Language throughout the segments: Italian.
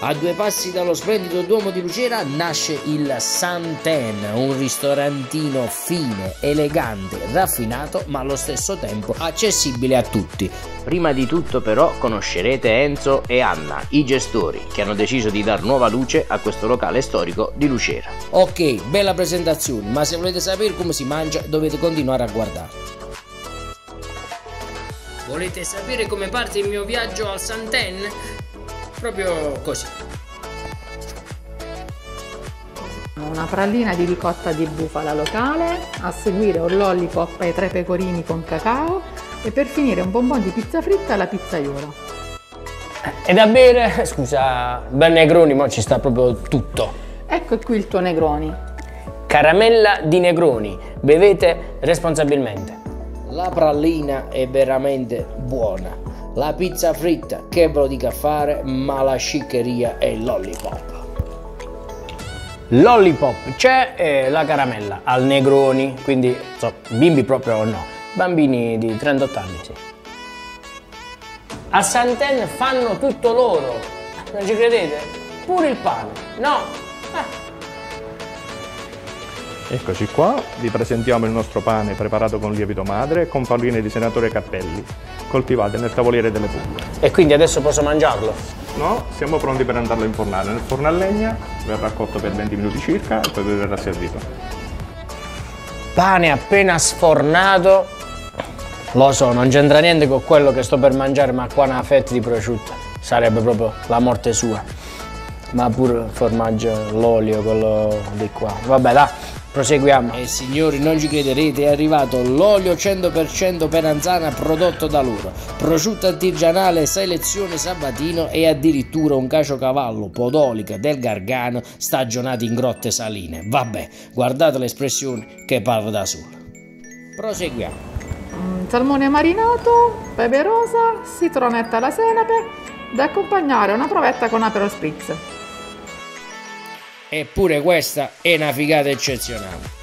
A due passi dallo splendido Duomo di Lucera nasce il Santen, un ristorantino fine, elegante, raffinato, ma allo stesso tempo accessibile a tutti. Prima di tutto però conoscerete Enzo e Anna, i gestori, che hanno deciso di dar nuova luce a questo locale storico di Lucera. Ok, bella presentazione, ma se volete sapere come si mangia dovete continuare a guardare. Volete sapere come parte il mio viaggio al Santen? Proprio così. Una pralina di ricotta di bufala locale, a seguire un lollipop ai tre pecorini con cacao e per finire un bonbon di pizza fritta alla pizzaiola. E da bere, scusa, bel Negroni, ma ci sta proprio tutto. Ecco qui il tuo Negroni. Caramella di Negroni, bevete responsabilmente. La pralina è veramente buona. La pizza fritta, che ve lo dica a fare, ma la sciccheria è lollipop. Lollipop c'è e la caramella al Negroni, quindi so, bimbi proprio no, bambini di 38 anni sì. A Santen fanno tutto loro, non ci credete? Pure il pane, no? Eh. Eccoci qua, vi presentiamo il nostro pane preparato con lievito madre con palline di senatore Cappelli, coltivate nel tavoliere delle Puglie. E quindi adesso posso mangiarlo? No, siamo pronti per andarlo a infornare nel forno a legna, verrà cotto per 20 minuti circa e poi vi verrà servito. Pane appena sfornato, lo so, non c'entra niente con quello che sto per mangiare, ma qua una fetta di prosciutto sarebbe proprio la morte sua. Ma pure il formaggio, l'olio, quello di qua. Vabbè, dai, proseguiamo. E signori, non ci crederete, è arrivato l'olio 100% peranzana prodotto da loro, prosciutto artigianale selezione Sabatino e addirittura un caciocavallo podolica del Gargano stagionati in grotte saline. Vabbè, guardate l'espressione che parla da sola. Proseguiamo. Mm, Salmone marinato, pepe rosa, citronetta alla senape, da accompagnare una provetta con Aperol Spritz. Eppure questa è una figata eccezionale.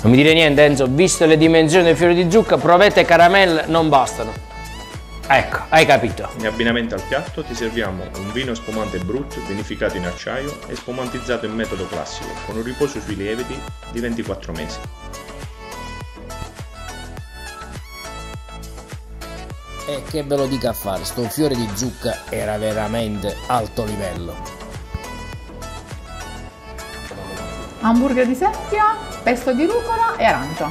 Non mi dire niente Enzo, visto le dimensioni del fiore di zucca, provette e caramelle non bastano. Ecco, hai capito. In abbinamento al piatto ti serviamo un vino spumante brut vinificato in acciaio e spumantizzato in metodo classico, con un riposo sui lieviti di 24 mesi. E che ve lo dica a fare, sto fiore di zucca era veramente alto livello. Hamburger di seppia, pesto di rucola e arancia.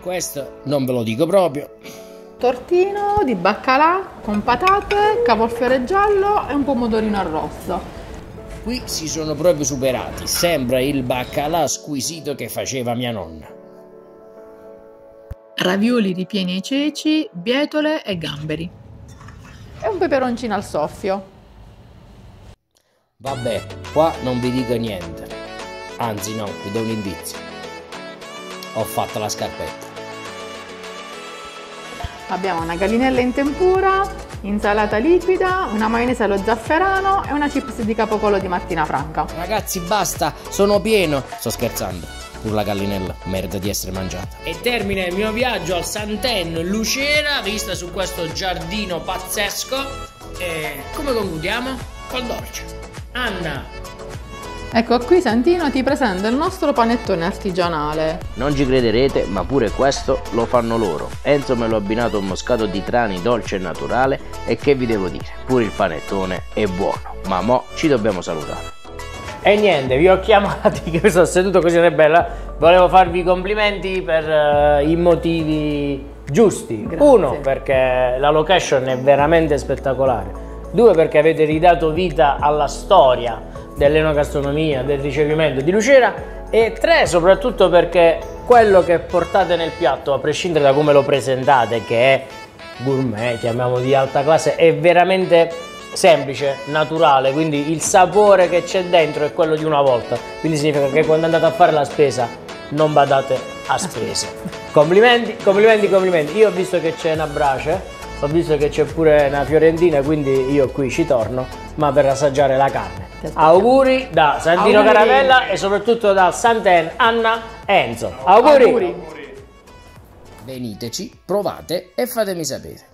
Questo non ve lo dico proprio. Tortino di baccalà con patate, cavolfiore giallo e un pomodorino arrosto. Qui si sono proprio superati, sembra il baccalà squisito che faceva mia nonna. Ravioli ripieni ai ceci, bietole e gamberi. E un peperoncino al soffio. Vabbè, qua non vi dico niente. Anzi no, vi do un indizio. Ho fatto la scarpetta. Abbiamo una gallinella in tempura, insalata liquida, una maionese allo zafferano e una chips di capocollo di Martina Franca. Ragazzi, basta, sono pieno. Sto scherzando. Pur la gallinella merita di essere mangiata. E termina il mio viaggio al Santen Lucera, vista su questo giardino pazzesco. E come concludiamo? Col dolce. Anna, Ecco qui Santino ti presenta il nostro panettone artigianale. Non ci crederete, ma pure questo lo fanno loro. Enzo me l'ha abbinato a un moscato di trani dolce e naturale e che vi devo dire, pure il panettone è buono. Ma mo ci dobbiamo salutare. E niente, vi ho chiamati che sono seduto così è bella. Volevo farvi i complimenti per eh, i motivi giusti. Grazie. Uno, perché la location è veramente spettacolare. Due, perché avete ridato vita alla storia dell'enogastronomia, del ricevimento di Lucera. E tre, soprattutto perché quello che portate nel piatto, a prescindere da come lo presentate, che è gourmet, chiamiamo di alta classe, è veramente semplice, naturale, quindi il sapore che c'è dentro è quello di una volta. Quindi significa che quando andate a fare la spesa non badate a spese. Complimenti, complimenti, complimenti. Io ho visto che c'è una brace, ho visto che c'è pure una fiorentina, quindi io qui ci torno, ma per assaggiare la carne. Auguri da Santino Auguri. Caravella e soprattutto da Santen Anna Enzo. Auguri. Auguri. Veniteci, provate e fatemi sapere.